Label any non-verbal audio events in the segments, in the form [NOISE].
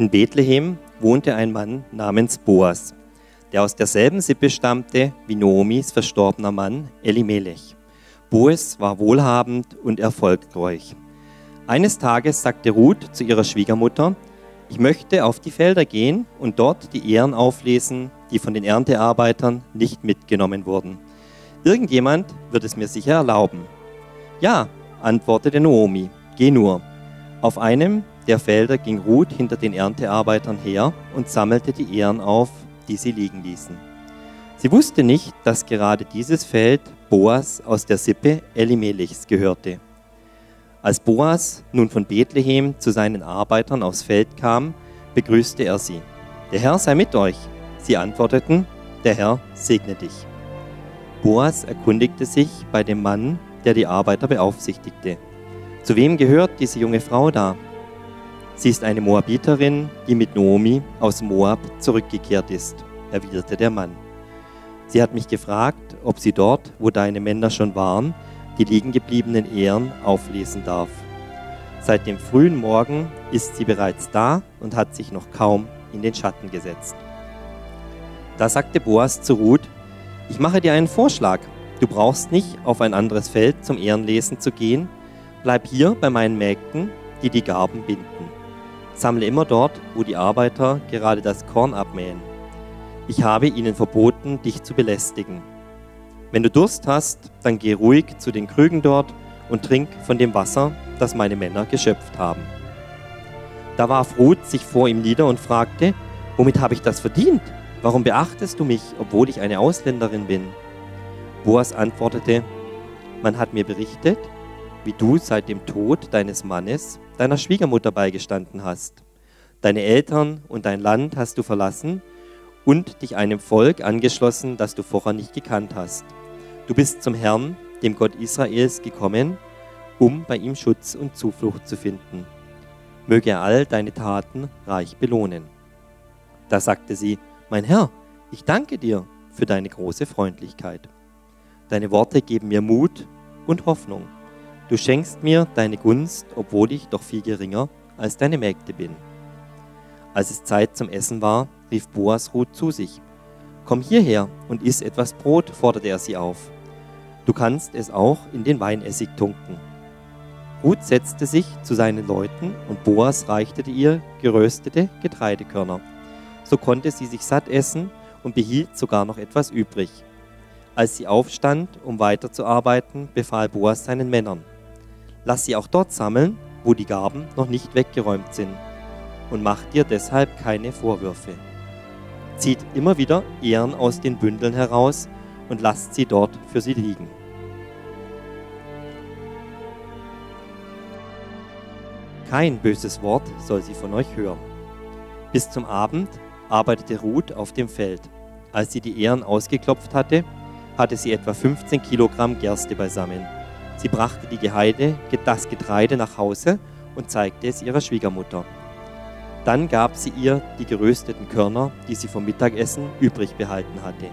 In Bethlehem wohnte ein Mann namens Boas, der aus derselben Sippe stammte wie Noomis verstorbener Mann Elimelech. Boas war wohlhabend und erfolgreich. Eines Tages sagte Ruth zu ihrer Schwiegermutter, ich möchte auf die Felder gehen und dort die Ehren auflesen, die von den Erntearbeitern nicht mitgenommen wurden. Irgendjemand wird es mir sicher erlauben. Ja, antwortete Noomi, geh nur. Auf einem der Felder ging Ruth hinter den Erntearbeitern her und sammelte die Ehren auf, die sie liegen ließen. Sie wusste nicht, dass gerade dieses Feld Boas aus der Sippe Elimelechs gehörte. Als Boas nun von Bethlehem zu seinen Arbeitern aufs Feld kam, begrüßte er sie. Der Herr sei mit euch. Sie antworteten, der Herr segne dich. Boas erkundigte sich bei dem Mann, der die Arbeiter beaufsichtigte. Zu wem gehört diese junge Frau da? Sie ist eine Moabiterin, die mit Noomi aus Moab zurückgekehrt ist, erwiderte der Mann. Sie hat mich gefragt, ob sie dort, wo deine Männer schon waren, die liegengebliebenen Ehren auflesen darf. Seit dem frühen Morgen ist sie bereits da und hat sich noch kaum in den Schatten gesetzt. Da sagte Boas zu Ruth, ich mache dir einen Vorschlag. Du brauchst nicht auf ein anderes Feld zum Ehrenlesen zu gehen. Bleib hier bei meinen Mägden, die die Garben binden. Sammle immer dort, wo die Arbeiter gerade das Korn abmähen. Ich habe ihnen verboten, dich zu belästigen. Wenn du Durst hast, dann geh ruhig zu den Krügen dort und trink von dem Wasser, das meine Männer geschöpft haben. Da warf Ruth sich vor ihm nieder und fragte, womit habe ich das verdient? Warum beachtest du mich, obwohl ich eine Ausländerin bin? Boas antwortete, man hat mir berichtet, wie du seit dem Tod deines Mannes deiner Schwiegermutter beigestanden hast. Deine Eltern und dein Land hast du verlassen und dich einem Volk angeschlossen, das du vorher nicht gekannt hast. Du bist zum Herrn, dem Gott Israels, gekommen, um bei ihm Schutz und Zuflucht zu finden. Möge er all deine Taten reich belohnen. Da sagte sie, mein Herr, ich danke dir für deine große Freundlichkeit. Deine Worte geben mir Mut und Hoffnung. Du schenkst mir deine Gunst, obwohl ich doch viel geringer als deine Mägde bin. Als es Zeit zum Essen war, rief Boas Ruth zu sich. Komm hierher und iss etwas Brot, forderte er sie auf. Du kannst es auch in den Weinessig tunken. Ruth setzte sich zu seinen Leuten und Boas reichte ihr geröstete Getreidekörner. So konnte sie sich satt essen und behielt sogar noch etwas übrig. Als sie aufstand, um weiterzuarbeiten, befahl Boas seinen Männern, lass sie auch dort sammeln, wo die Gaben noch nicht weggeräumt sind, und mach dir deshalb keine Vorwürfe. Zieht immer wieder Ehren aus den Bündeln heraus und lasst sie dort für sie liegen. Kein böses Wort soll sie von euch hören. Bis zum Abend arbeitete Ruth auf dem Feld. Als sie die Ehren ausgeklopft hatte, hatte sie etwa 15 Kilogramm Gerste beisammen. Sie brachte die Geheide, das Getreide nach Hause und zeigte es ihrer Schwiegermutter. Dann gab sie ihr die gerösteten Körner, die sie vom Mittagessen übrig behalten hatte.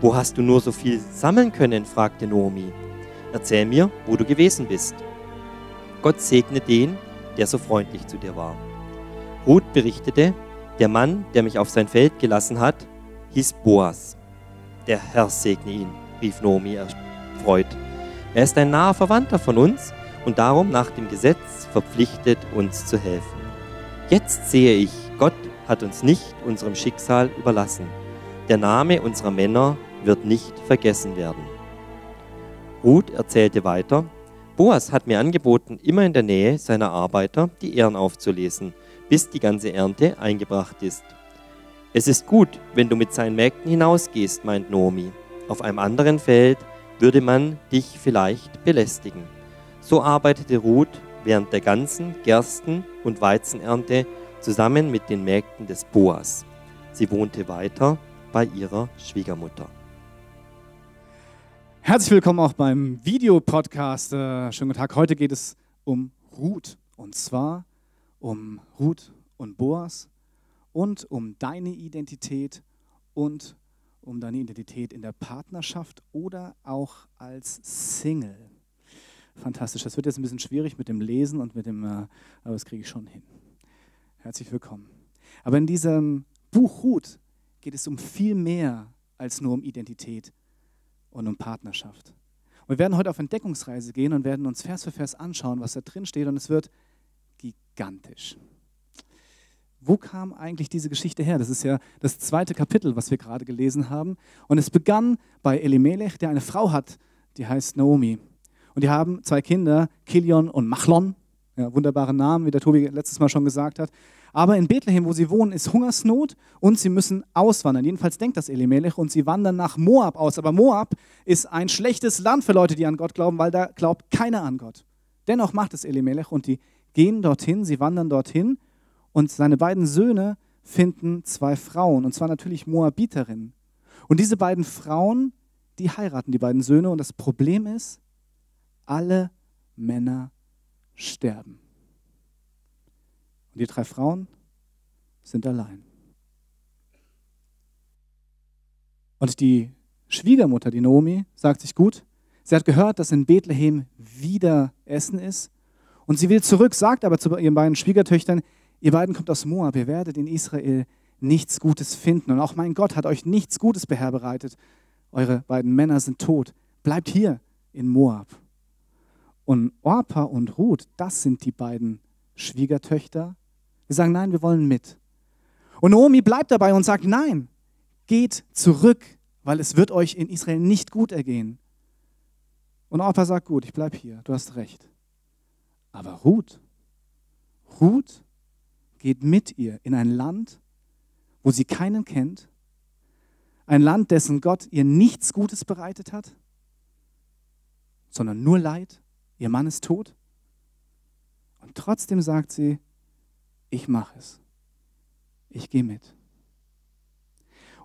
Wo hast du nur so viel sammeln können? fragte Noomi. Erzähl mir, wo du gewesen bist. Gott segne den, der so freundlich zu dir war. Ruth berichtete, der Mann, der mich auf sein Feld gelassen hat, hieß Boas. Der Herr segne ihn, rief Nomi erfreut. Er ist ein naher Verwandter von uns und darum nach dem Gesetz verpflichtet, uns zu helfen. Jetzt sehe ich, Gott hat uns nicht unserem Schicksal überlassen. Der Name unserer Männer wird nicht vergessen werden. Ruth erzählte weiter, Boas hat mir angeboten, immer in der Nähe seiner Arbeiter die Ehren aufzulesen, bis die ganze Ernte eingebracht ist. Es ist gut, wenn du mit seinen Mägden hinausgehst, meint Nomi. Auf einem anderen Feld würde man dich vielleicht belästigen. So arbeitete Ruth während der ganzen Gersten- und Weizenernte zusammen mit den Mägden des Boas. Sie wohnte weiter bei ihrer Schwiegermutter. Herzlich willkommen auch beim Videopodcast. Äh, schönen guten Tag. Heute geht es um Ruth. Und zwar um Ruth und Boas und um deine Identität und um deine Identität in der Partnerschaft oder auch als Single. Fantastisch. Das wird jetzt ein bisschen schwierig mit dem Lesen und mit dem, äh, aber das kriege ich schon hin. Herzlich willkommen. Aber in diesem Buch Ruth geht es um viel mehr als nur um Identität und um Partnerschaft. Wir werden heute auf Entdeckungsreise gehen und werden uns Vers für Vers anschauen, was da drin steht. Und es wird gigantisch. Wo kam eigentlich diese Geschichte her? Das ist ja das zweite Kapitel, was wir gerade gelesen haben. Und es begann bei Elimelech, der eine Frau hat, die heißt Naomi. Und die haben zwei Kinder, Kilion und Machlon. Ja, wunderbare Namen, wie der Tobi letztes Mal schon gesagt hat. Aber in Bethlehem, wo sie wohnen, ist Hungersnot und sie müssen auswandern. Jedenfalls denkt das Elimelech und sie wandern nach Moab aus. Aber Moab ist ein schlechtes Land für Leute, die an Gott glauben, weil da glaubt keiner an Gott. Dennoch macht es Elimelech und die gehen dorthin, sie wandern dorthin und seine beiden Söhne finden zwei Frauen und zwar natürlich Moabiterinnen. Und diese beiden Frauen, die heiraten die beiden Söhne und das Problem ist, alle Männer sterben. Und die drei Frauen sind allein. Und die Schwiegermutter, die Naomi, sagt sich gut, sie hat gehört, dass in Bethlehem wieder Essen ist. Und sie will zurück, sagt aber zu ihren beiden Schwiegertöchtern, ihr beiden kommt aus Moab, ihr werdet in Israel nichts Gutes finden. Und auch mein Gott hat euch nichts Gutes beherberreitet. Eure beiden Männer sind tot. Bleibt hier in Moab. Und Orpa und Ruth, das sind die beiden Schwiegertöchter, die sagen, nein, wir wollen mit. Und Naomi bleibt dabei und sagt, nein, geht zurück, weil es wird euch in Israel nicht gut ergehen. Und Orpa sagt, gut, ich bleibe hier, du hast recht. Aber Ruth, Ruth geht mit ihr in ein Land, wo sie keinen kennt, ein Land, dessen Gott ihr nichts Gutes bereitet hat, sondern nur Leid. Ihr Mann ist tot. Und trotzdem sagt sie, ich mache es. Ich gehe mit.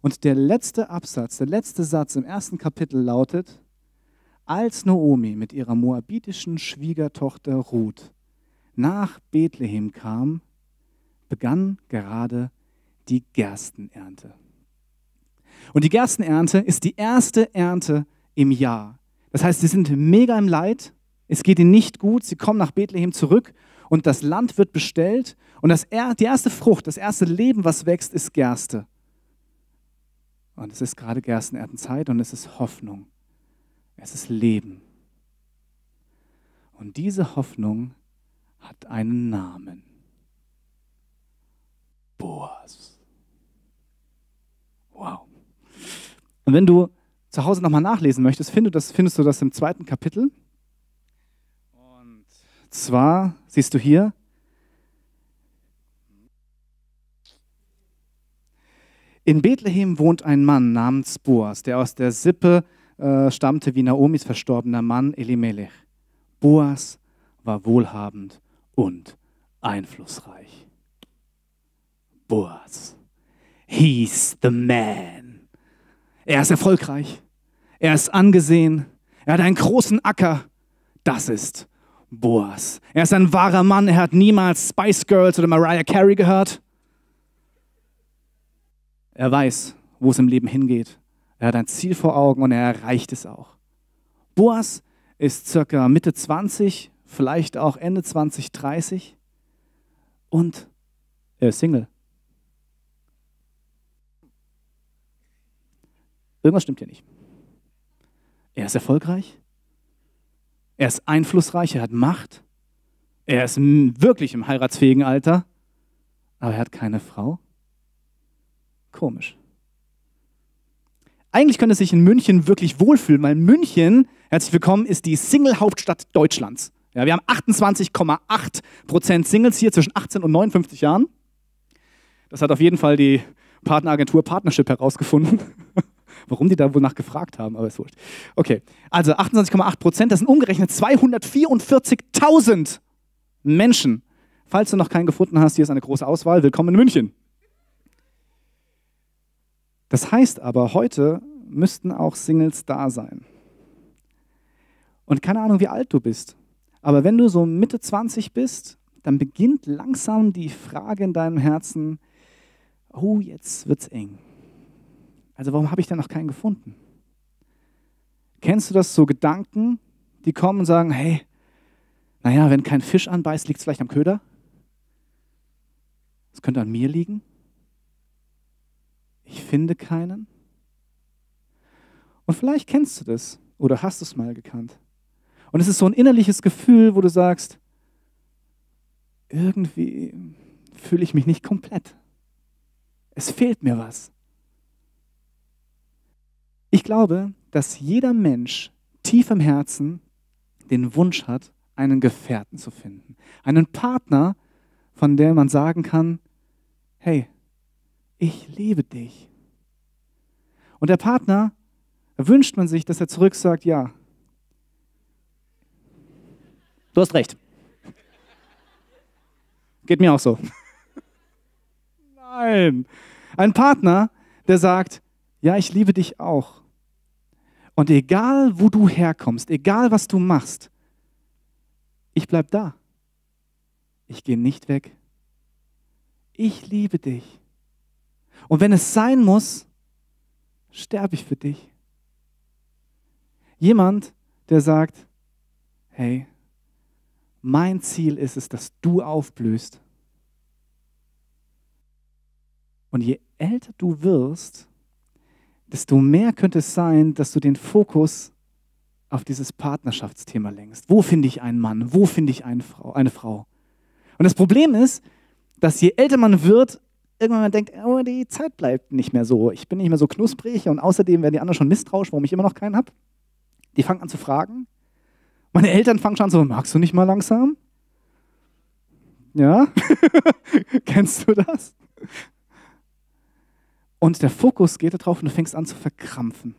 Und der letzte Absatz, der letzte Satz im ersten Kapitel lautet, als Naomi mit ihrer moabitischen Schwiegertochter Ruth nach Bethlehem kam, begann gerade die Gerstenernte. Und die Gerstenernte ist die erste Ernte im Jahr. Das heißt, sie sind mega im Leid, es geht ihnen nicht gut, sie kommen nach Bethlehem zurück und das Land wird bestellt und das, die erste Frucht, das erste Leben, was wächst, ist Gerste. Und es ist gerade Gerstenerntenzeit und es ist Hoffnung. Es ist Leben. Und diese Hoffnung hat einen Namen. Boas. Wow. Und wenn du zu Hause nochmal nachlesen möchtest, findest du, das, findest du das im zweiten Kapitel. Und zwar siehst du hier, in Bethlehem wohnt ein Mann namens Boas, der aus der Sippe äh, stammte wie Naomis verstorbener Mann Elimelech. Boas war wohlhabend und einflussreich. Boas. He's the man. Er ist erfolgreich. Er ist angesehen. Er hat einen großen Acker. Das ist Boas. Er ist ein wahrer Mann. Er hat niemals Spice Girls oder Mariah Carey gehört. Er weiß, wo es im Leben hingeht. Er hat ein Ziel vor Augen und er erreicht es auch. Boas ist circa Mitte 20, vielleicht auch Ende 20, 30 und er ist Single. Irgendwas stimmt hier nicht. Er ist erfolgreich. Er ist einflussreich, er hat Macht. Er ist wirklich im heiratsfähigen Alter, aber er hat keine Frau. Komisch. Eigentlich könnte sich in München wirklich wohlfühlen, weil München, herzlich willkommen, ist die Single-Hauptstadt Deutschlands. Ja, wir haben 28,8 Prozent Singles hier zwischen 18 und 59 Jahren. Das hat auf jeden Fall die Partneragentur Partnership herausgefunden. [LAUGHS] Warum die da wohl nach gefragt haben, aber ist wurscht. Okay, also 28,8 Prozent, das sind umgerechnet 244.000 Menschen. Falls du noch keinen gefunden hast, hier ist eine große Auswahl. Willkommen in München. Das heißt aber, heute müssten auch Singles da sein. Und keine Ahnung, wie alt du bist. Aber wenn du so Mitte 20 bist, dann beginnt langsam die Frage in deinem Herzen, oh, jetzt wird's eng. Also warum habe ich da noch keinen gefunden? Kennst du das so Gedanken, die kommen und sagen, hey, naja, wenn kein Fisch anbeißt, liegt es vielleicht am Köder? Es könnte an mir liegen. Ich finde keinen. Und vielleicht kennst du das oder hast es mal gekannt. Und es ist so ein innerliches Gefühl, wo du sagst, irgendwie fühle ich mich nicht komplett. Es fehlt mir was. Ich glaube, dass jeder Mensch tief im Herzen den Wunsch hat, einen Gefährten zu finden. Einen Partner, von dem man sagen kann, hey, ich liebe dich. Und der Partner, wünscht man sich, dass er zurück sagt, ja, du hast recht. Geht mir auch so. [LAUGHS] Nein. Ein Partner, der sagt, ja, ich liebe dich auch. Und egal, wo du herkommst, egal, was du machst, ich bleib da. Ich gehe nicht weg. Ich liebe dich. Und wenn es sein muss, sterbe ich für dich. Jemand, der sagt, hey, mein Ziel ist es, dass du aufblühst. Und je älter du wirst, desto mehr könnte es sein, dass du den Fokus auf dieses Partnerschaftsthema lenkst. Wo finde ich einen Mann? Wo finde ich eine Frau, eine Frau? Und das Problem ist, dass je älter man wird, irgendwann man denkt, oh, die Zeit bleibt nicht mehr so. Ich bin nicht mehr so knusprig und außerdem werden die anderen schon misstrauisch, warum ich immer noch keinen habe. Die fangen an zu fragen. Meine Eltern fangen schon an so, magst du nicht mal langsam? Ja? [LAUGHS] Kennst du das? Und der Fokus geht darauf und du fängst an zu verkrampfen.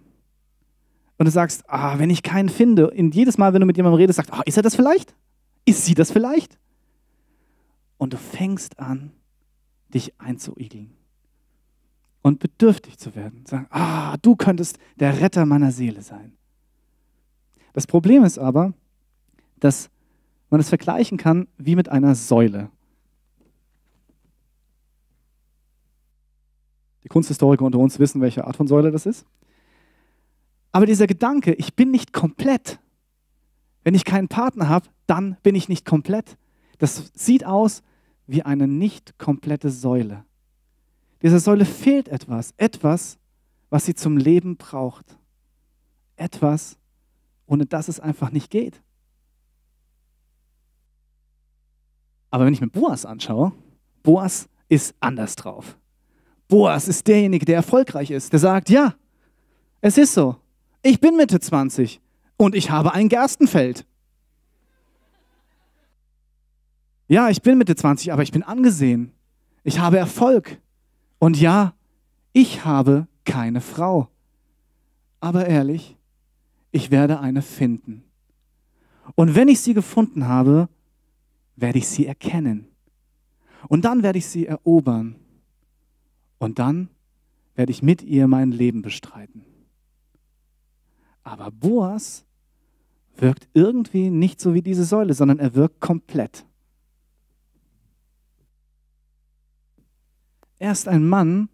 Und du sagst, ah, wenn ich keinen finde, und jedes Mal, wenn du mit jemandem redest, sagst, ah, ist er das vielleicht? Ist sie das vielleicht? Und du fängst an, dich einzuigeln und bedürftig zu werden. Sagen, ah, du könntest der Retter meiner Seele sein. Das Problem ist aber, dass man es vergleichen kann wie mit einer Säule. Die Kunsthistoriker unter uns wissen, welche Art von Säule das ist. Aber dieser Gedanke, ich bin nicht komplett. Wenn ich keinen Partner habe, dann bin ich nicht komplett. Das sieht aus wie eine nicht komplette Säule. Dieser Säule fehlt etwas, etwas, was sie zum Leben braucht. Etwas, ohne das es einfach nicht geht. Aber wenn ich mir Boas anschaue, Boas ist anders drauf. Boas ist derjenige, der erfolgreich ist, der sagt, ja, es ist so. Ich bin Mitte 20 und ich habe ein Gerstenfeld. Ja, ich bin Mitte 20, aber ich bin angesehen. Ich habe Erfolg. Und ja, ich habe keine Frau. Aber ehrlich, ich werde eine finden. Und wenn ich sie gefunden habe, werde ich sie erkennen. Und dann werde ich sie erobern. Und dann werde ich mit ihr mein Leben bestreiten. Aber Boas wirkt irgendwie nicht so wie diese Säule, sondern er wirkt komplett. Er ist ein Mann,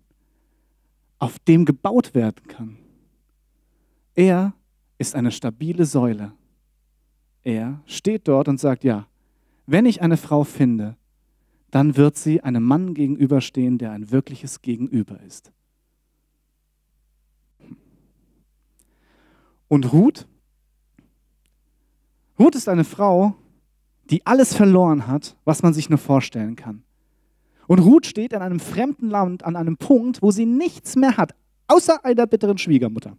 auf dem gebaut werden kann. Er ist eine stabile Säule. Er steht dort und sagt, ja, wenn ich eine Frau finde, dann wird sie einem Mann gegenüberstehen, der ein wirkliches Gegenüber ist. Und Ruth? Ruth ist eine Frau, die alles verloren hat, was man sich nur vorstellen kann. Und Ruth steht in einem fremden Land an einem Punkt, wo sie nichts mehr hat, außer einer bitteren Schwiegermutter.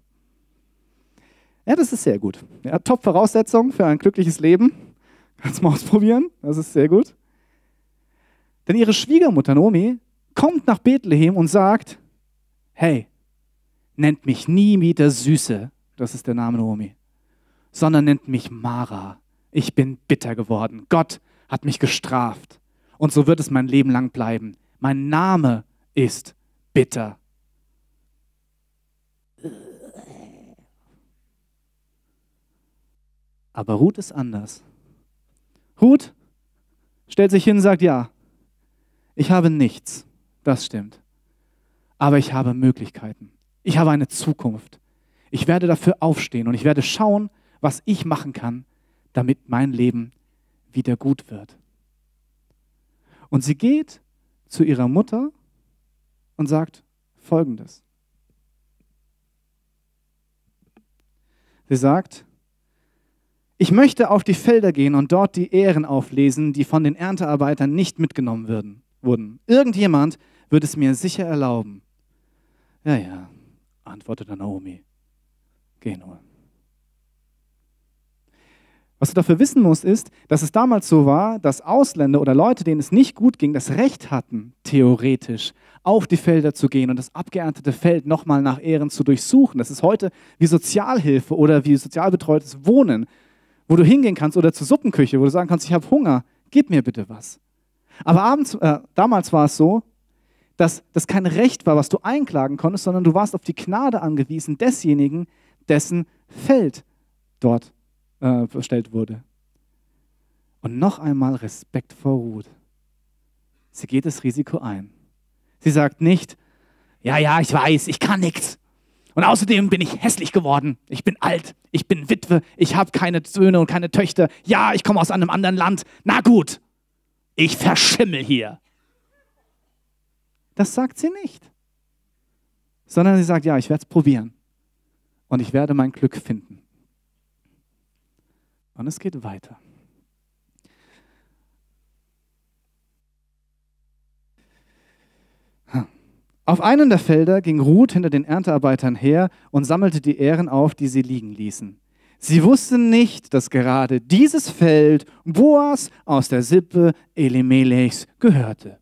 Ja, das ist sehr gut. Ja, Top-Voraussetzung für ein glückliches Leben. Kannst mal ausprobieren, das ist sehr gut. Denn ihre Schwiegermutter Nomi kommt nach Bethlehem und sagt, hey, nennt mich nie wieder Süße, das ist der Name Nomi, sondern nennt mich Mara. Ich bin bitter geworden. Gott hat mich gestraft. Und so wird es mein Leben lang bleiben. Mein Name ist bitter. Aber Ruth ist anders. Ruth stellt sich hin und sagt, ja, ich habe nichts, das stimmt. Aber ich habe Möglichkeiten. Ich habe eine Zukunft. Ich werde dafür aufstehen und ich werde schauen, was ich machen kann, damit mein Leben wieder gut wird. Und sie geht zu ihrer Mutter und sagt Folgendes. Sie sagt, ich möchte auf die Felder gehen und dort die Ehren auflesen, die von den Erntearbeitern nicht mitgenommen würden, wurden. Irgendjemand wird es mir sicher erlauben. Ja, ja, antwortete Naomi. Geh nur. Was du dafür wissen musst, ist, dass es damals so war, dass Ausländer oder Leute, denen es nicht gut ging, das Recht hatten, theoretisch auf die Felder zu gehen und das abgeerntete Feld nochmal nach Ehren zu durchsuchen. Das ist heute wie Sozialhilfe oder wie sozialbetreutes Wohnen, wo du hingehen kannst oder zur Suppenküche, wo du sagen kannst, ich habe Hunger, gib mir bitte was. Aber abends, äh, damals war es so, dass das kein Recht war, was du einklagen konntest, sondern du warst auf die Gnade angewiesen desjenigen, dessen Feld dort äh, verstellt wurde. Und noch einmal Respekt vor Ruth. Sie geht das Risiko ein. Sie sagt nicht, ja, ja, ich weiß, ich kann nichts. Und außerdem bin ich hässlich geworden. Ich bin alt, ich bin Witwe, ich habe keine Söhne und keine Töchter. Ja, ich komme aus einem anderen Land. Na gut, ich verschimmel hier. Das sagt sie nicht. Sondern sie sagt, ja, ich werde es probieren. Und ich werde mein Glück finden. Und es geht weiter. Auf einem der Felder ging Ruth hinter den Erntearbeitern her und sammelte die Ähren auf, die sie liegen ließen. Sie wussten nicht, dass gerade dieses Feld Boas aus der Sippe Elimelechs gehörte.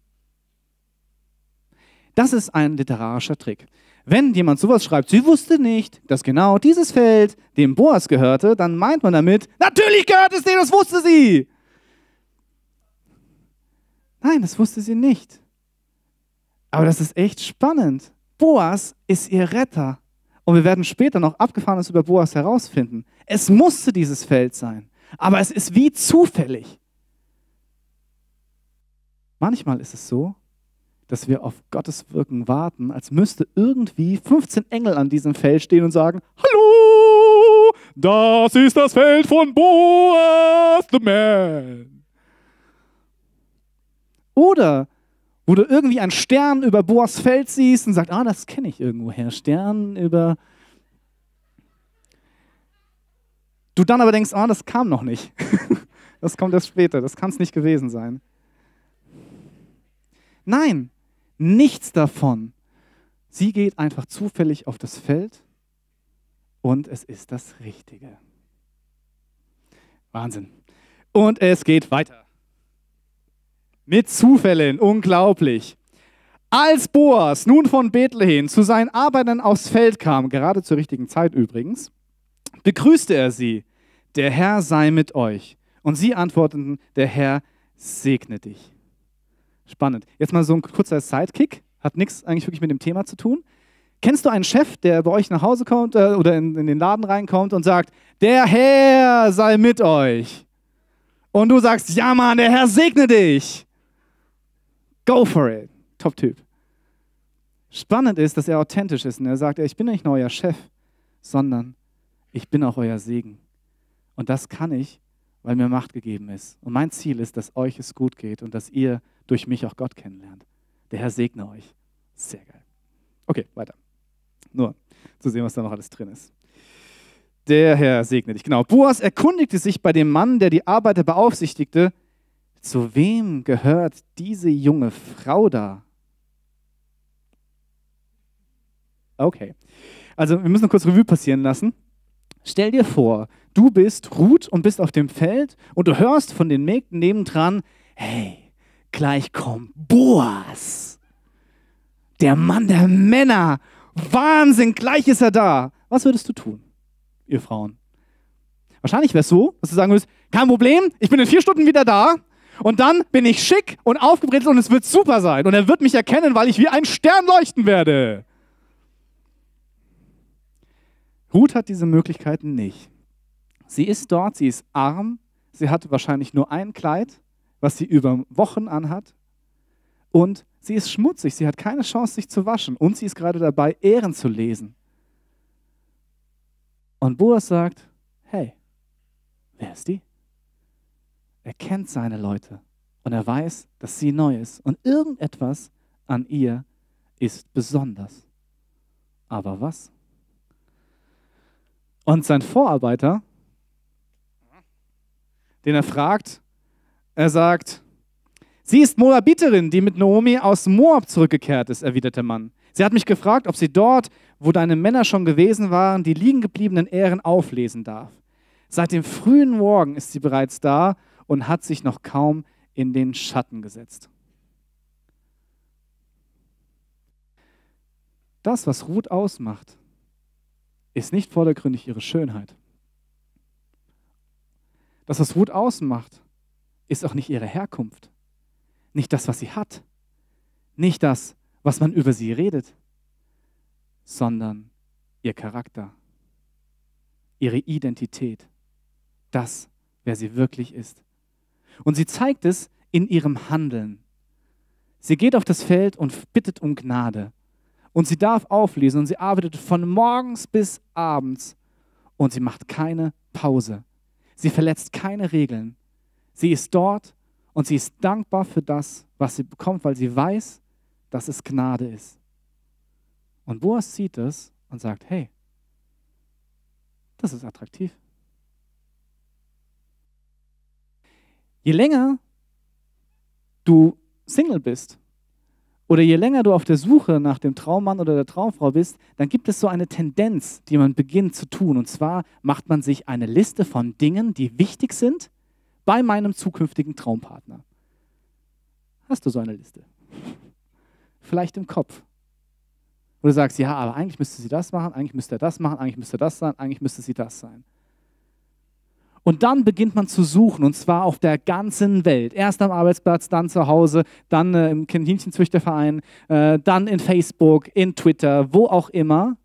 Das ist ein literarischer Trick. Wenn jemand sowas schreibt, sie wusste nicht, dass genau dieses Feld dem Boas gehörte, dann meint man damit, natürlich gehört es dem, das wusste sie. Nein, das wusste sie nicht. Aber das ist echt spannend. Boas ist ihr Retter. Und wir werden später noch Abgefahrenes über Boas herausfinden. Es musste dieses Feld sein. Aber es ist wie zufällig. Manchmal ist es so, dass wir auf Gottes Wirken warten, als müsste irgendwie 15 Engel an diesem Feld stehen und sagen, Hallo, das ist das Feld von Boas the Man. Oder wo du irgendwie einen Stern über Boas Feld siehst und sagst, ah, das kenne ich irgendwoher. Stern über... Du dann aber denkst, ah, das kam noch nicht. [LAUGHS] das kommt erst später, das kann es nicht gewesen sein. Nein, Nichts davon. Sie geht einfach zufällig auf das Feld und es ist das Richtige. Wahnsinn. Und es geht weiter. Mit Zufällen, unglaublich. Als Boas nun von Bethlehem zu seinen Arbeitern aufs Feld kam, gerade zur richtigen Zeit übrigens, begrüßte er sie, der Herr sei mit euch. Und sie antworteten, der Herr segne dich. Spannend. Jetzt mal so ein kurzer Sidekick, hat nichts eigentlich wirklich mit dem Thema zu tun. Kennst du einen Chef, der bei euch nach Hause kommt äh, oder in, in den Laden reinkommt und sagt, der Herr sei mit euch? Und du sagst, ja Mann, der Herr segne dich. Go for it. Top-Typ. Spannend ist, dass er authentisch ist und er sagt, ich bin nicht nur euer Chef, sondern ich bin auch euer Segen. Und das kann ich, weil mir Macht gegeben ist. Und mein Ziel ist, dass euch es gut geht und dass ihr durch mich auch Gott kennenlernt. Der Herr segne euch. Sehr geil. Okay, weiter. Nur zu sehen, was da noch alles drin ist. Der Herr segne dich. Genau. Boas erkundigte sich bei dem Mann, der die Arbeiter beaufsichtigte, zu wem gehört diese junge Frau da? Okay. Also wir müssen kurz Revue passieren lassen. Stell dir vor, du bist Ruth und bist auf dem Feld und du hörst von den Mägden nebendran, hey, Gleich kommt Boas, der Mann der Männer. Wahnsinn, gleich ist er da. Was würdest du tun, ihr Frauen? Wahrscheinlich wäre es so, dass du sagen würdest, kein Problem, ich bin in vier Stunden wieder da und dann bin ich schick und aufgebrezelt und es wird super sein. Und er wird mich erkennen, weil ich wie ein Stern leuchten werde. Ruth hat diese Möglichkeiten nicht. Sie ist dort, sie ist arm, sie hat wahrscheinlich nur ein Kleid was sie über Wochen anhat. Und sie ist schmutzig, sie hat keine Chance, sich zu waschen. Und sie ist gerade dabei, Ehren zu lesen. Und Boas sagt, hey, wer ist die? Er kennt seine Leute Und er weiß, dass sie neu ist. Und irgendetwas an ihr ist besonders. Aber was? Und sein Vorarbeiter, den er fragt, er sagt, sie ist Moabiterin, die mit Naomi aus Moab zurückgekehrt ist, erwidert der Mann. Sie hat mich gefragt, ob sie dort, wo deine Männer schon gewesen waren, die liegen gebliebenen Ähren auflesen darf. Seit dem frühen Morgen ist sie bereits da und hat sich noch kaum in den Schatten gesetzt. Das, was Ruth ausmacht, ist nicht vordergründig ihre Schönheit. Das, was Ruth ausmacht, ist auch nicht ihre Herkunft, nicht das, was sie hat, nicht das, was man über sie redet, sondern ihr Charakter, ihre Identität, das, wer sie wirklich ist. Und sie zeigt es in ihrem Handeln. Sie geht auf das Feld und bittet um Gnade. Und sie darf auflesen und sie arbeitet von morgens bis abends und sie macht keine Pause. Sie verletzt keine Regeln. Sie ist dort und sie ist dankbar für das, was sie bekommt, weil sie weiß, dass es Gnade ist. Und Boas sieht es und sagt, hey, das ist attraktiv. Je länger du Single bist oder je länger du auf der Suche nach dem Traummann oder der Traumfrau bist, dann gibt es so eine Tendenz, die man beginnt zu tun. Und zwar macht man sich eine Liste von Dingen, die wichtig sind bei meinem zukünftigen Traumpartner. Hast du so eine Liste? [LAUGHS] Vielleicht im Kopf. Wo du sagst, ja, aber eigentlich müsste sie das machen, eigentlich müsste er das machen, eigentlich müsste das sein, eigentlich müsste sie das sein. Und dann beginnt man zu suchen, und zwar auf der ganzen Welt. Erst am Arbeitsplatz, dann zu Hause, dann äh, im Kaninchenzüchterverein, äh, dann in Facebook, in Twitter, wo auch immer.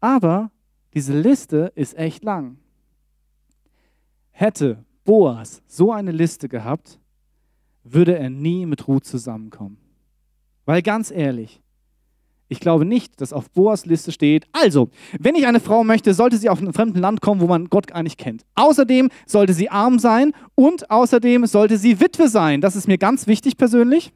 Aber diese Liste ist echt lang. Hätte Boas so eine Liste gehabt, würde er nie mit Ruth zusammenkommen. Weil ganz ehrlich, ich glaube nicht, dass auf Boas Liste steht, also, wenn ich eine Frau möchte, sollte sie auf einem fremden Land kommen, wo man Gott gar nicht kennt. Außerdem sollte sie arm sein und außerdem sollte sie Witwe sein. Das ist mir ganz wichtig persönlich.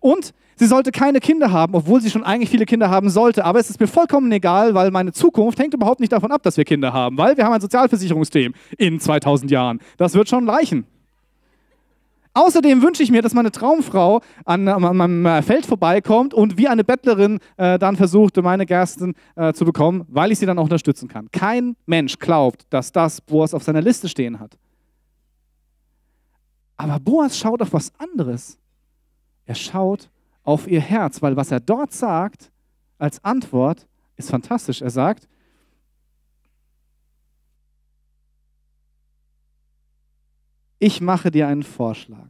Und sie sollte keine Kinder haben, obwohl sie schon eigentlich viele Kinder haben sollte. Aber es ist mir vollkommen egal, weil meine Zukunft hängt überhaupt nicht davon ab, dass wir Kinder haben, weil wir haben ein Sozialversicherungssystem in 2000 Jahren. Das wird schon reichen. Außerdem wünsche ich mir, dass meine Traumfrau an, an meinem äh, Feld vorbeikommt und wie eine Bettlerin äh, dann versucht, meine Gersten äh, zu bekommen, weil ich sie dann auch unterstützen kann. Kein Mensch glaubt, dass das Boas auf seiner Liste stehen hat. Aber Boas schaut auf was anderes. Er schaut auf ihr Herz, weil was er dort sagt als Antwort ist fantastisch. Er sagt, ich mache dir einen Vorschlag.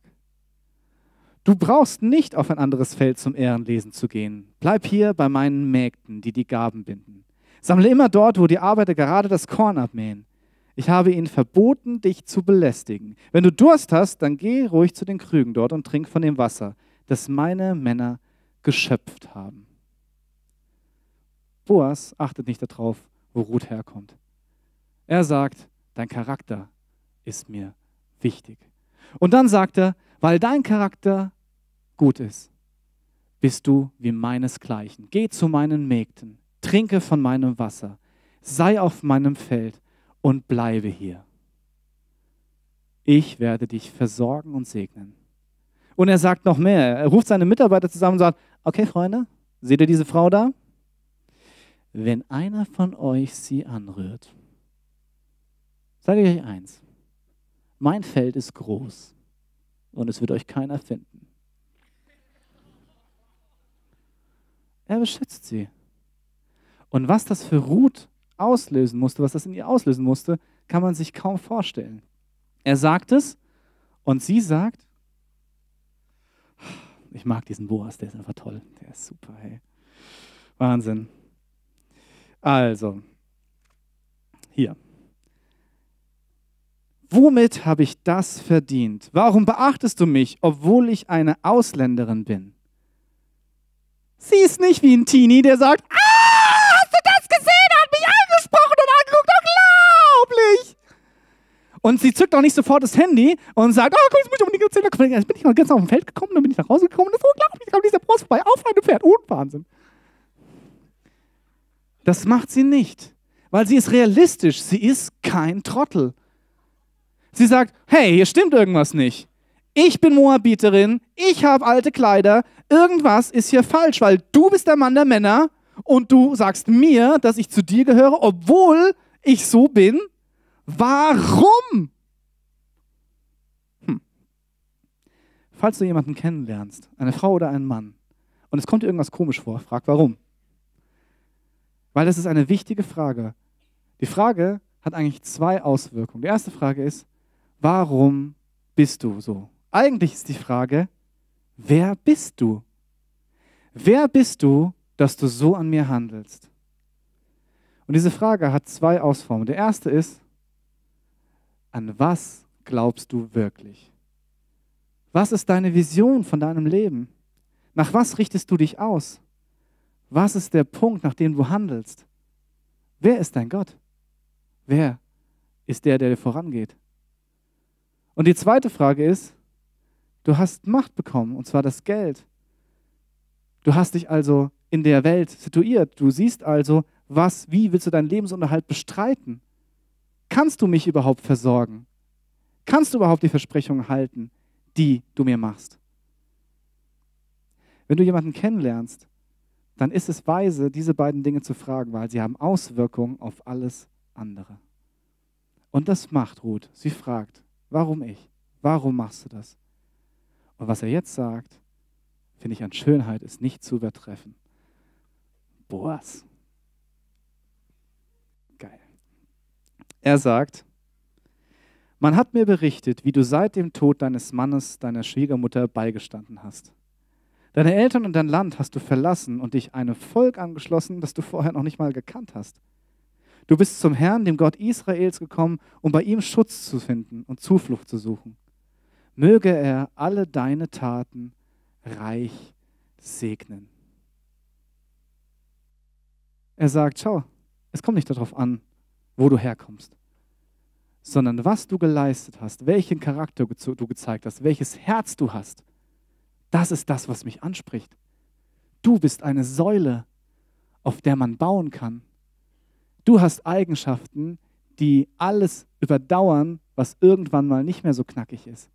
Du brauchst nicht auf ein anderes Feld zum Ehrenlesen zu gehen. Bleib hier bei meinen Mägden, die die Gaben binden. Sammle immer dort, wo die Arbeiter gerade das Korn abmähen. Ich habe ihnen verboten, dich zu belästigen. Wenn du Durst hast, dann geh ruhig zu den Krügen dort und trink von dem Wasser, das meine Männer geschöpft haben. Boas achtet nicht darauf, wo Ruth herkommt. Er sagt, dein Charakter ist mir wichtig. Und dann sagt er, weil dein Charakter gut ist, bist du wie meinesgleichen. Geh zu meinen Mägden, trinke von meinem Wasser, sei auf meinem Feld und bleibe hier. Ich werde dich versorgen und segnen. Und er sagt noch mehr. Er ruft seine Mitarbeiter zusammen und sagt, okay Freunde, seht ihr diese Frau da? Wenn einer von euch sie anrührt, sage ich euch eins, mein Feld ist groß und es wird euch keiner finden. Er beschützt sie. Und was das für Ruth auslösen musste, was das in ihr auslösen musste, kann man sich kaum vorstellen. Er sagt es und sie sagt, ich mag diesen Boas, der ist einfach toll, der ist super, hey. Wahnsinn. Also, hier. Womit habe ich das verdient? Warum beachtest du mich, obwohl ich eine Ausländerin bin? Sie ist nicht wie ein Teenie, der sagt, ah, hast du das gesehen? Er hat mich angesprochen und angeguckt, unglaublich. Und sie zückt auch nicht sofort das Handy und sagt, oh, komm, jetzt muss ich unbedingt erzählen. Jetzt bin ich mal ganz auf dem Feld gekommen, dann bin ich nach Hause gekommen. Das ist unglaublich, kam dieser Boss vorbei auf einem Pferd. Oh, Wahnsinn. Das macht sie nicht, weil sie ist realistisch. Sie ist kein Trottel. Sie sagt, hey, hier stimmt irgendwas nicht. Ich bin Moabiterin, ich habe alte Kleider, irgendwas ist hier falsch, weil du bist der Mann der Männer und du sagst mir, dass ich zu dir gehöre, obwohl ich so bin. Warum? Hm. Falls du jemanden kennenlernst, eine Frau oder einen Mann, und es kommt dir irgendwas komisch vor, frag warum. Weil das ist eine wichtige Frage. Die Frage hat eigentlich zwei Auswirkungen. Die erste Frage ist, warum bist du so? Eigentlich ist die Frage, wer bist du? Wer bist du, dass du so an mir handelst? Und diese Frage hat zwei Ausformen. Der erste ist, an was glaubst du wirklich? Was ist deine Vision von deinem Leben? Nach was richtest du dich aus? Was ist der Punkt, nach dem du handelst? Wer ist dein Gott? Wer ist der, der dir vorangeht? Und die zweite Frage ist, du hast Macht bekommen, und zwar das Geld. Du hast dich also in der Welt situiert. Du siehst also, was, wie willst du deinen Lebensunterhalt bestreiten? Kannst du mich überhaupt versorgen? Kannst du überhaupt die Versprechungen halten, die du mir machst? Wenn du jemanden kennenlernst, dann ist es weise, diese beiden Dinge zu fragen, weil sie haben Auswirkungen auf alles andere. Und das macht Ruth. Sie fragt, Warum ich? Warum machst du das? Und was er jetzt sagt, finde ich an Schönheit, ist nicht zu übertreffen. Boas. Geil. Er sagt, man hat mir berichtet, wie du seit dem Tod deines Mannes, deiner Schwiegermutter beigestanden hast. Deine Eltern und dein Land hast du verlassen und dich einem Volk angeschlossen, das du vorher noch nicht mal gekannt hast. Du bist zum Herrn, dem Gott Israels, gekommen, um bei ihm Schutz zu finden und Zuflucht zu suchen. Möge er alle deine Taten reich segnen. Er sagt, schau, es kommt nicht darauf an, wo du herkommst, sondern was du geleistet hast, welchen Charakter du gezeigt hast, welches Herz du hast. Das ist das, was mich anspricht. Du bist eine Säule, auf der man bauen kann. Du hast Eigenschaften, die alles überdauern, was irgendwann mal nicht mehr so knackig ist.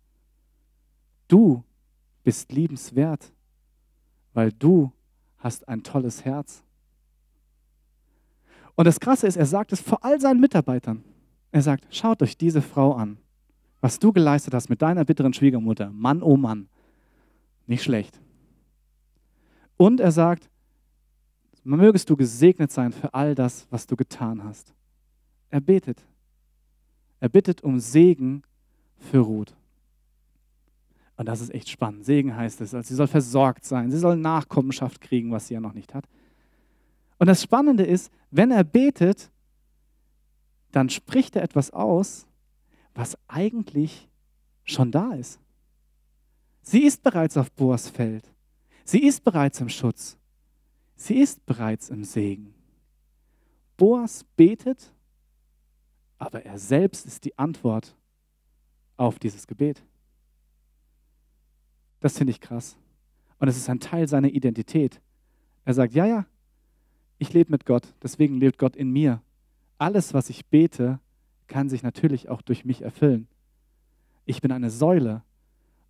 Du bist liebenswert, weil du hast ein tolles Herz. Und das Krasse ist, er sagt es vor all seinen Mitarbeitern. Er sagt, schaut euch diese Frau an, was du geleistet hast mit deiner bitteren Schwiegermutter. Mann, oh Mann, nicht schlecht. Und er sagt, Mögest du gesegnet sein für all das, was du getan hast. Er betet. Er bittet um Segen für Ruth. Und das ist echt spannend. Segen heißt es, also sie soll versorgt sein. Sie soll Nachkommenschaft kriegen, was sie ja noch nicht hat. Und das Spannende ist, wenn er betet, dann spricht er etwas aus, was eigentlich schon da ist. Sie ist bereits auf Boas Feld. Sie ist bereits im Schutz. Sie ist bereits im Segen. Boas betet, aber er selbst ist die Antwort auf dieses Gebet. Das finde ich krass. Und es ist ein Teil seiner Identität. Er sagt, ja, ja, ich lebe mit Gott, deswegen lebt Gott in mir. Alles, was ich bete, kann sich natürlich auch durch mich erfüllen. Ich bin eine Säule,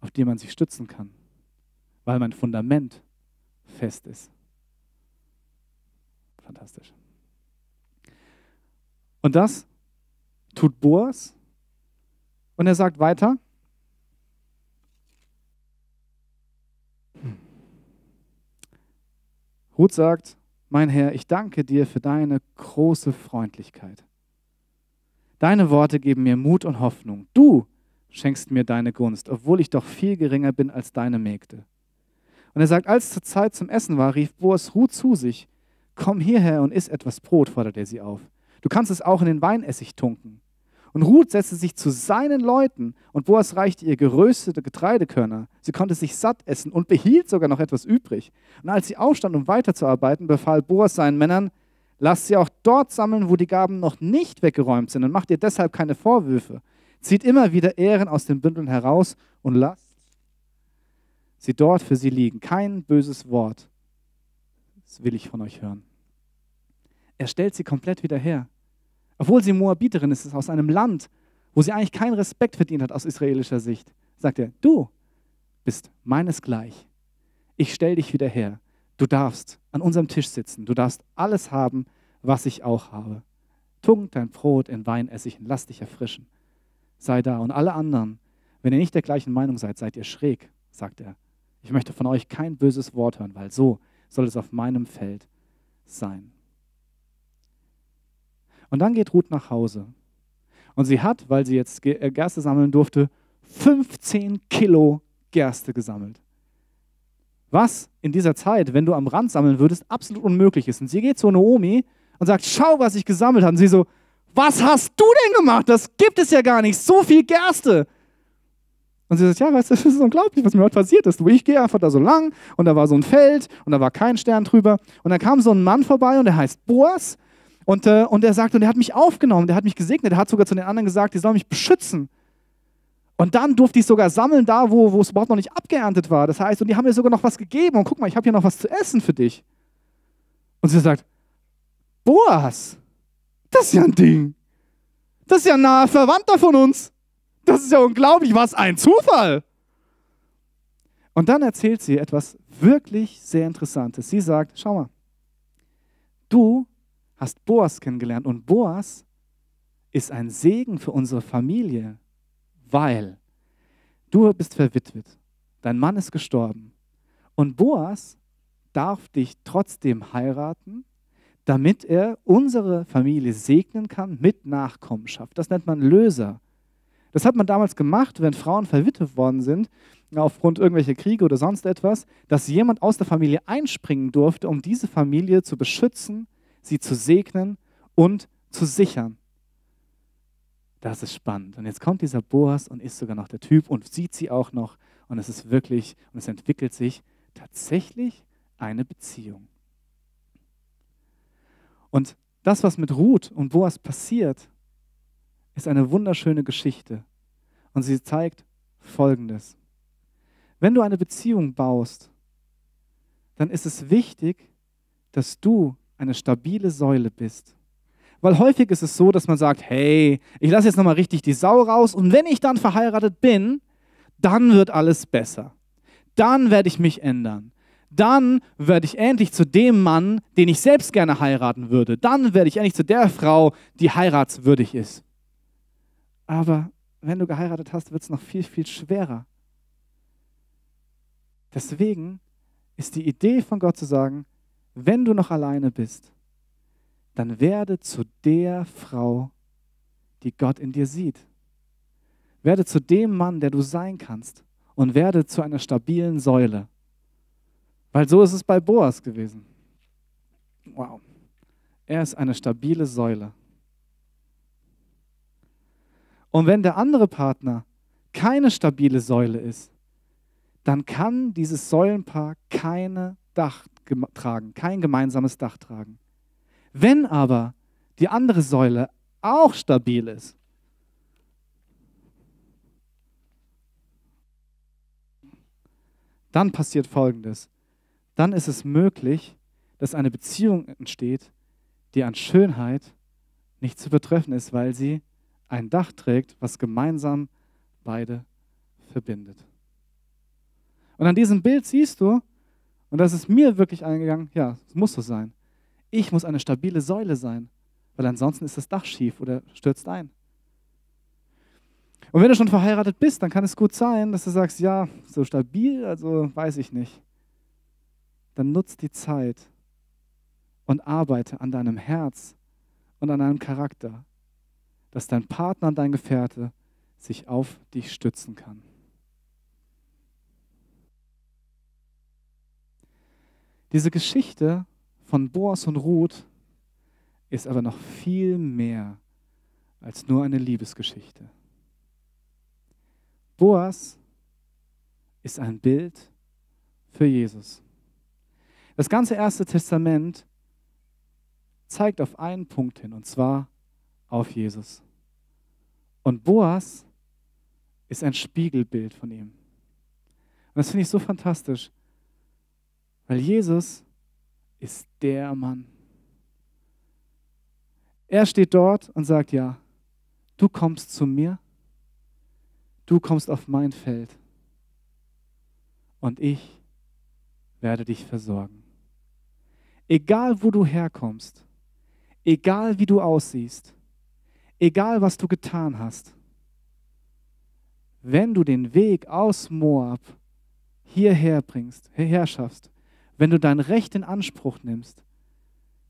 auf die man sich stützen kann, weil mein Fundament fest ist. Fantastisch. Und das tut Boas. Und er sagt weiter. Ruth sagt, mein Herr, ich danke dir für deine große Freundlichkeit. Deine Worte geben mir Mut und Hoffnung. Du schenkst mir deine Gunst, obwohl ich doch viel geringer bin als deine Mägde. Und er sagt, als zur Zeit zum Essen war, rief Boas Ruth zu sich komm hierher und iss etwas Brot, fordert er sie auf. Du kannst es auch in den Weinessig tunken. Und Ruth setzte sich zu seinen Leuten und Boas reichte ihr geröstete Getreidekörner. Sie konnte sich satt essen und behielt sogar noch etwas übrig. Und als sie aufstand, um weiterzuarbeiten, befahl Boas seinen Männern, lasst sie auch dort sammeln, wo die Gaben noch nicht weggeräumt sind und macht ihr deshalb keine Vorwürfe. Zieht immer wieder Ehren aus den Bündeln heraus und lasst sie dort für sie liegen. Kein böses Wort. Das will ich von euch hören. Er stellt sie komplett wieder her. Obwohl sie Moabiterin ist, aus einem Land, wo sie eigentlich keinen Respekt verdient hat aus israelischer Sicht, sagt er, du bist meinesgleich. Ich stelle dich wieder her. Du darfst an unserem Tisch sitzen. Du darfst alles haben, was ich auch habe. Tunkt dein Brot in Weinessig und lass dich erfrischen. Sei da. Und alle anderen, wenn ihr nicht der gleichen Meinung seid, seid ihr schräg, sagt er. Ich möchte von euch kein böses Wort hören, weil so soll es auf meinem Feld sein. Und dann geht Ruth nach Hause. Und sie hat, weil sie jetzt äh, Gerste sammeln durfte, 15 Kilo Gerste gesammelt. Was in dieser Zeit, wenn du am Rand sammeln würdest, absolut unmöglich ist. Und sie geht zu Naomi und sagt, schau, was ich gesammelt habe. Und sie so, was hast du denn gemacht? Das gibt es ja gar nicht. So viel Gerste. Und sie sagt, ja, weißt du, [LAUGHS] das ist unglaublich, was mir heute passiert ist. Ich gehe einfach da so lang und da war so ein Feld und da war kein Stern drüber. Und dann kam so ein Mann vorbei und der heißt Boas. Und, äh, und er sagt, und er hat mich aufgenommen, der hat mich gesegnet, der hat sogar zu den anderen gesagt, die sollen mich beschützen. Und dann durfte ich sogar sammeln da, wo, wo es überhaupt noch nicht abgeerntet war. Das heißt, und die haben mir sogar noch was gegeben. Und guck mal, ich habe hier noch was zu essen für dich. Und sie sagt, Boas, das ist ja ein Ding. Das ist ja ein naher Verwandter von uns. Das ist ja unglaublich, was ein Zufall. Und dann erzählt sie etwas wirklich sehr Interessantes. Sie sagt, schau mal, du hast Boas kennengelernt und Boas ist ein Segen für unsere Familie, weil du bist verwitwet, dein Mann ist gestorben und Boas darf dich trotzdem heiraten, damit er unsere Familie segnen kann mit Nachkommenschaft. Das nennt man Löser. Das hat man damals gemacht, wenn Frauen verwitwet worden sind, aufgrund irgendwelcher Kriege oder sonst etwas, dass jemand aus der Familie einspringen durfte, um diese Familie zu beschützen, sie zu segnen und zu sichern. Das ist spannend. Und jetzt kommt dieser Boas und ist sogar noch der Typ und sieht sie auch noch. Und es ist wirklich, und es entwickelt sich tatsächlich eine Beziehung. Und das, was mit Ruth und Boas passiert, ist eine wunderschöne Geschichte. Und sie zeigt Folgendes. Wenn du eine Beziehung baust, dann ist es wichtig, dass du eine stabile Säule bist. Weil häufig ist es so, dass man sagt, hey, ich lasse jetzt nochmal richtig die Sau raus und wenn ich dann verheiratet bin, dann wird alles besser. Dann werde ich mich ändern. Dann werde ich endlich zu dem Mann, den ich selbst gerne heiraten würde. Dann werde ich endlich zu der Frau, die heiratswürdig ist. Aber wenn du geheiratet hast, wird es noch viel, viel schwerer. Deswegen ist die Idee von Gott zu sagen, wenn du noch alleine bist, dann werde zu der Frau, die Gott in dir sieht. Werde zu dem Mann, der du sein kannst und werde zu einer stabilen Säule. Weil so ist es bei Boas gewesen. Wow. Er ist eine stabile Säule. Und wenn der andere Partner keine stabile Säule ist, dann kann dieses Säulenpaar keine Dach tragen, kein gemeinsames Dach tragen. Wenn aber die andere Säule auch stabil ist, dann passiert Folgendes. Dann ist es möglich, dass eine Beziehung entsteht, die an Schönheit nicht zu betreffen ist, weil sie ein Dach trägt, was gemeinsam beide verbindet. Und an diesem Bild siehst du, und das ist mir wirklich eingegangen, ja, es muss so sein. Ich muss eine stabile Säule sein, weil ansonsten ist das Dach schief oder stürzt ein. Und wenn du schon verheiratet bist, dann kann es gut sein, dass du sagst, ja, so stabil, also weiß ich nicht. Dann nutz die Zeit und arbeite an deinem Herz und an deinem Charakter dass dein Partner und dein Gefährte sich auf dich stützen kann. Diese Geschichte von Boas und Ruth ist aber noch viel mehr als nur eine Liebesgeschichte. Boas ist ein Bild für Jesus. Das ganze Erste Testament zeigt auf einen Punkt hin, und zwar auf Jesus. Und Boas ist ein Spiegelbild von ihm. Und das finde ich so fantastisch, weil Jesus ist der Mann. Er steht dort und sagt, ja, du kommst zu mir, du kommst auf mein Feld und ich werde dich versorgen. Egal, wo du herkommst, egal, wie du aussiehst, egal, was du getan hast, wenn du den Weg aus Moab hierher bringst, hierher schaffst, wenn du dein Recht in Anspruch nimmst,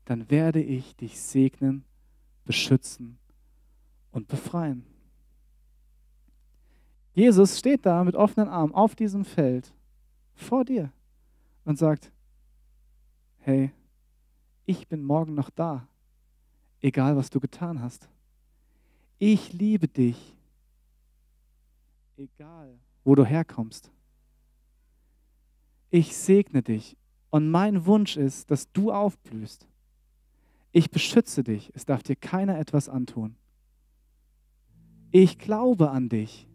dann werde ich dich segnen, beschützen und befreien. Jesus steht da mit offenen Armen auf diesem Feld vor dir und sagt, hey, ich bin morgen noch da, egal was du getan hast. Ich liebe dich, egal wo du herkommst. Ich segne dich und mein Wunsch ist, dass du aufblühst. Ich beschütze dich, es darf dir keiner etwas antun. Ich glaube an dich,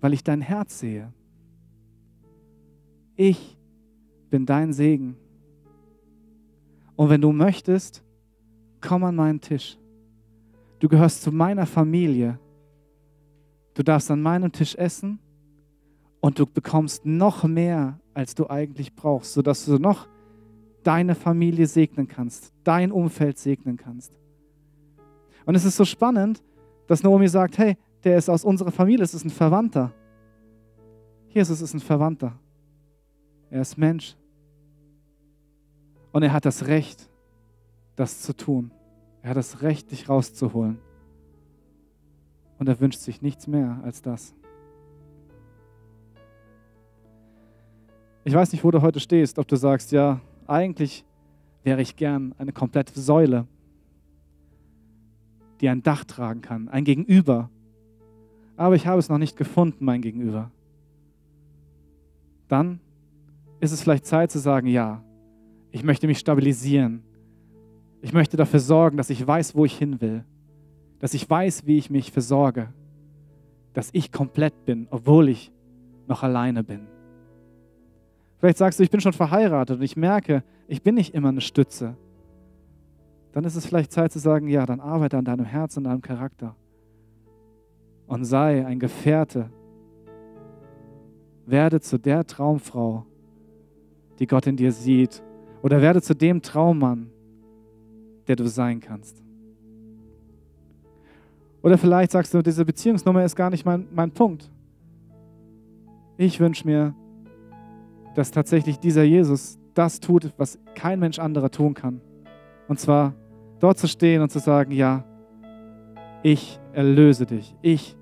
weil ich dein Herz sehe. Ich bin dein Segen. Und wenn du möchtest, komm an meinen Tisch. Du gehörst zu meiner Familie. Du darfst an meinem Tisch essen und du bekommst noch mehr, als du eigentlich brauchst, sodass du noch deine Familie segnen kannst, dein Umfeld segnen kannst. Und es ist so spannend, dass Naomi sagt, hey, der ist aus unserer Familie, es ist ein Verwandter. Jesus ist ein Verwandter. Er ist Mensch. Und er hat das Recht, das zu tun. Er hat das Recht, dich rauszuholen. Und er wünscht sich nichts mehr als das. Ich weiß nicht, wo du heute stehst, ob du sagst, ja, eigentlich wäre ich gern eine komplette Säule, die ein Dach tragen kann, ein Gegenüber. Aber ich habe es noch nicht gefunden, mein Gegenüber. Dann ist es vielleicht Zeit zu sagen, ja, ich möchte mich stabilisieren. Ich möchte dafür sorgen, dass ich weiß, wo ich hin will. Dass ich weiß, wie ich mich versorge. Dass ich komplett bin, obwohl ich noch alleine bin. Vielleicht sagst du, ich bin schon verheiratet und ich merke, ich bin nicht immer eine Stütze. Dann ist es vielleicht Zeit zu sagen, ja, dann arbeite an deinem Herz und deinem Charakter. Und sei ein Gefährte. Werde zu der Traumfrau, die Gott in dir sieht oder werde zu dem Traummann, der du sein kannst. Oder vielleicht sagst du, diese Beziehungsnummer ist gar nicht mein, mein Punkt. Ich wünsche mir, dass tatsächlich dieser Jesus das tut, was kein Mensch anderer tun kann. Und zwar dort zu stehen und zu sagen, ja, ich erlöse dich, ich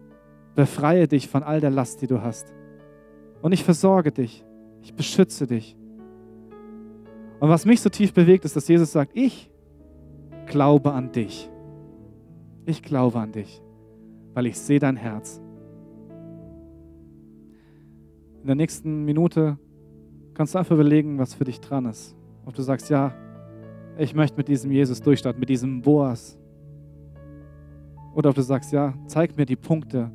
befreie dich von all der Last, die du hast. Und ich versorge dich, ich beschütze dich. Und was mich so tief bewegt, ist, dass Jesus sagt, ich glaube an dich. Ich glaube an dich, weil ich sehe dein Herz. In der nächsten Minute kannst du einfach überlegen, was für dich dran ist. Ob du sagst, ja, ich möchte mit diesem Jesus durchstarten, mit diesem Boas. Oder ob du sagst, ja, zeig mir die Punkte,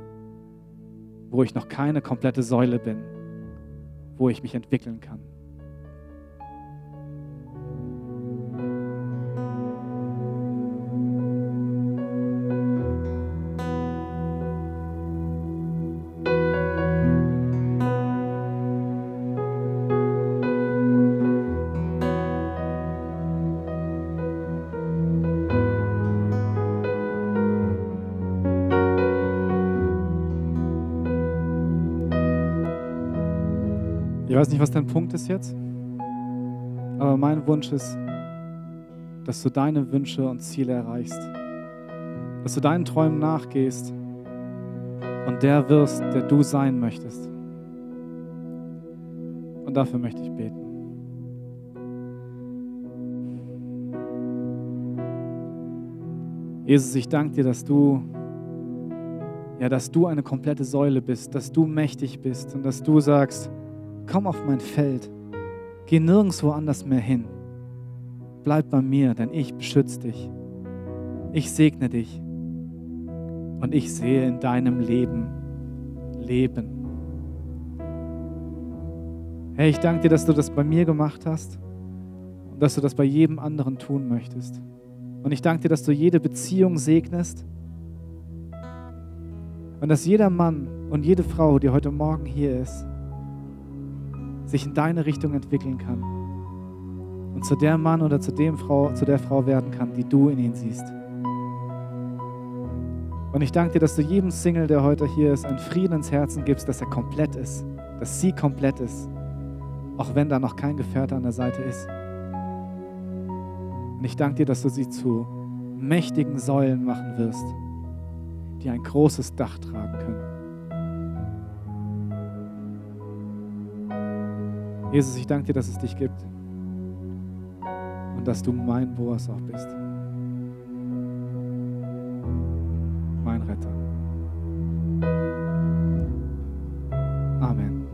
wo ich noch keine komplette Säule bin, wo ich mich entwickeln kann. Weiß nicht, was dein Punkt ist jetzt, aber mein Wunsch ist, dass du deine Wünsche und Ziele erreichst, dass du deinen Träumen nachgehst und der wirst, der du sein möchtest. Und dafür möchte ich beten. Jesus, ich danke dir, dass du ja, dass du eine komplette Säule bist, dass du mächtig bist und dass du sagst, Komm auf mein Feld. Geh nirgendwo anders mehr hin. Bleib bei mir, denn ich beschütze dich. Ich segne dich. Und ich sehe in deinem Leben leben. Herr, ich danke dir, dass du das bei mir gemacht hast und dass du das bei jedem anderen tun möchtest. Und ich danke dir, dass du jede Beziehung segnest und dass jeder Mann und jede Frau, die heute Morgen hier ist, sich in deine Richtung entwickeln kann und zu der Mann oder zu, dem Frau, zu der Frau werden kann, die du in ihn siehst. Und ich danke dir, dass du jedem Single, der heute hier ist, einen Frieden ins Herzen gibst, dass er komplett ist, dass sie komplett ist, auch wenn da noch kein Gefährte an der Seite ist. Und ich danke dir, dass du sie zu mächtigen Säulen machen wirst, die ein großes Dach tragen können. Jesus, ich danke dir, dass es dich gibt und dass du mein Boas auch bist. Mein Retter. Amen.